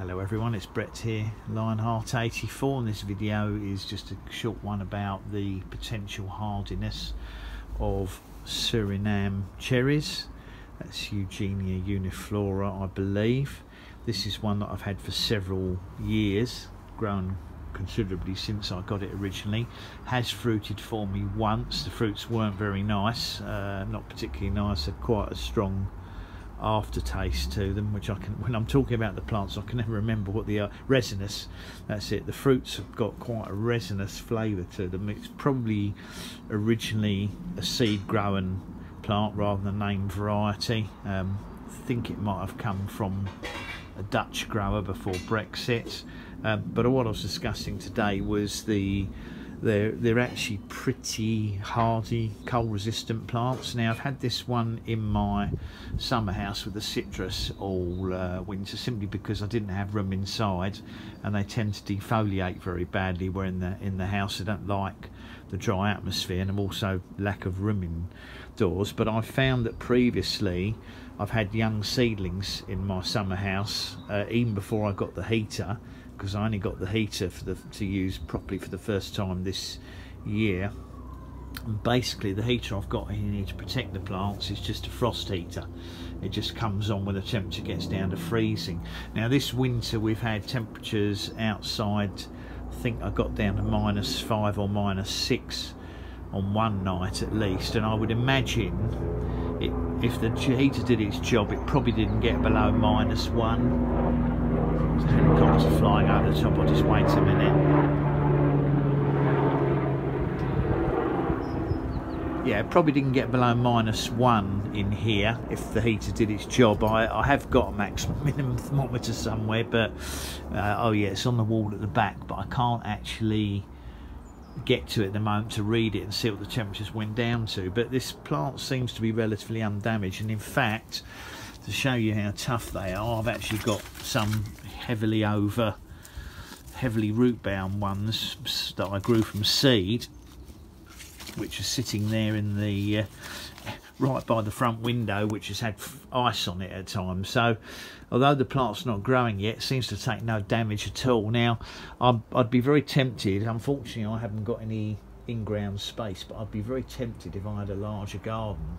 Hello everyone, it's Brett here, Lyonheart84 and this video is just a short one about the potential hardiness of Suriname cherries. That's Eugenia uniflora I believe. This is one that I've had for several years, grown considerably since I got it originally. Has fruited for me once, the fruits weren't very nice, uh, not particularly nice, had quite a strong aftertaste to them which I can when I'm talking about the plants I can never remember what the uh, resinous that's it. The fruits have got quite a resinous flavour to them. It's probably originally a seed grown plant rather than a name variety. Um, I think it might have come from a Dutch grower before Brexit. Um, but what I was discussing today was the they're they're actually pretty hardy cold resistant plants. Now I've had this one in my summer house with the citrus all uh, winter simply because I didn't have room inside and they tend to defoliate very badly where in the in the house. I don't like the dry atmosphere and also lack of room indoors. But I found that previously I've had young seedlings in my summer house uh, even before I got the heater because I only got the heater for the to use properly for the first time this year. And basically the heater I've got here to protect the plants. Is just a frost heater. It just comes on when the temperature gets down to freezing. Now this winter we've had temperatures outside I think I got down to minus five or minus six on one night at least. And I would imagine it, if the heater did its job it probably didn't get below minus one there's a helicopter flying over the top. I'll just wait a minute. yeah probably didn't get below minus one in here if the heater did its job I, I have got a maximum minimum thermometer somewhere but uh, oh yeah it's on the wall at the back but I can't actually get to it at the moment to read it and see what the temperatures went down to but this plant seems to be relatively undamaged and in fact to show you how tough they are. I've actually got some heavily over heavily root bound ones that I grew from seed which are sitting there in the uh, right by the front window which has had ice on it at times. So although the plant's not growing yet seems to take no damage at all. Now I'd, I'd be very tempted unfortunately I haven't got any in-ground space but I'd be very tempted if I had a larger garden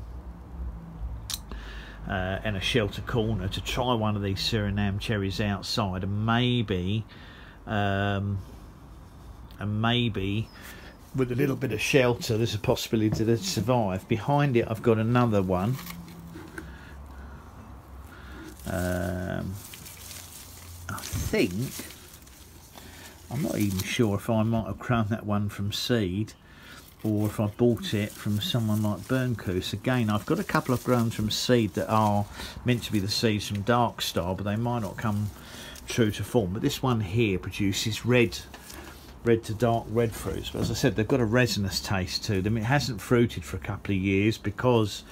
uh, and a shelter corner to try one of these Suriname cherries outside and maybe um, and maybe with a little bit of shelter there's a possibility to survive. Behind it I've got another one. Um, I think I'm not even sure if I might have grown that one from seed or if I bought it from someone like Bernkoos. Again, I've got a couple of grown from seed that are meant to be the seeds from Dark Star, but they might not come true to form. But this one here produces red red to dark red fruits. But as I said, they've got a resinous taste to them. It hasn't fruited for a couple of years because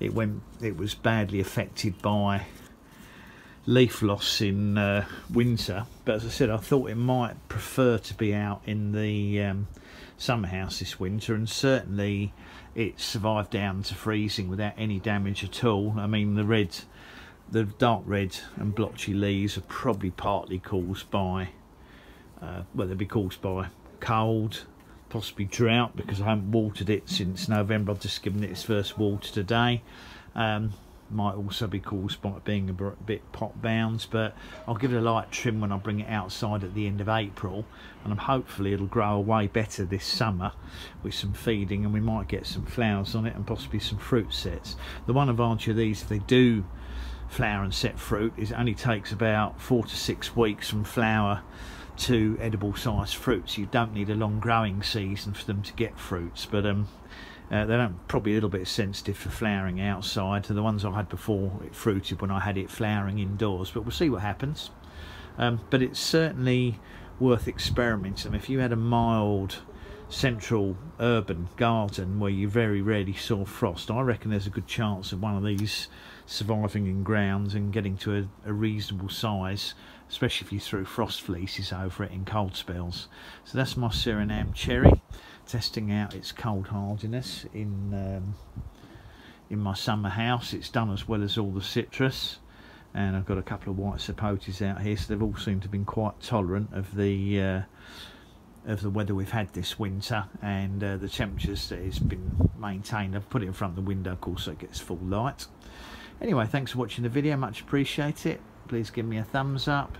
it went it was badly affected by leaf loss in uh, winter. But as I said, I thought it might prefer to be out in the um, summer house this winter and certainly it survived down to freezing without any damage at all. I mean the red, the dark red and blotchy leaves are probably partly caused by, uh, well they'd be caused by cold, possibly drought because I haven't watered it since November. I've just given it its first water today. Um, might also be caused by being a bit pot bound but I'll give it a light trim when I bring it outside at the end of April and I'm hopefully it'll grow away better this summer with some feeding and we might get some flowers on it and possibly some fruit sets. The one advantage of these if they do flower and set fruit is it only takes about four to six weeks from flower to edible size fruits. You don't need a long growing season for them to get fruits but um uh, they don't probably a little bit sensitive for flowering outside to the ones I had before it fruited when I had it flowering indoors but we'll see what happens. Um, but it's certainly worth experimenting. If you had a mild central urban garden where you very rarely saw frost I reckon there's a good chance of one of these surviving in grounds and getting to a, a reasonable size especially if you threw frost fleeces over it in cold spells so that's my Suriname cherry testing out its cold hardiness in um, in my summer house. It's done as well as all the citrus. and I've got a couple of white sapotes out here so they've all seemed to have been quite tolerant of the uh, of the weather we've had this winter and uh, the temperatures that has been maintained I've put it in front of the window of course so it gets full light. Anyway thanks for watching the video much appreciate it. Please give me a thumbs up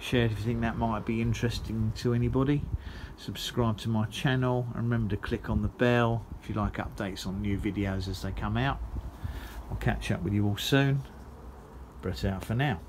share if you think that might be interesting to anybody. Subscribe to my channel and remember to click on the bell if you like updates on new videos as they come out. I'll catch up with you all soon. Brett out for now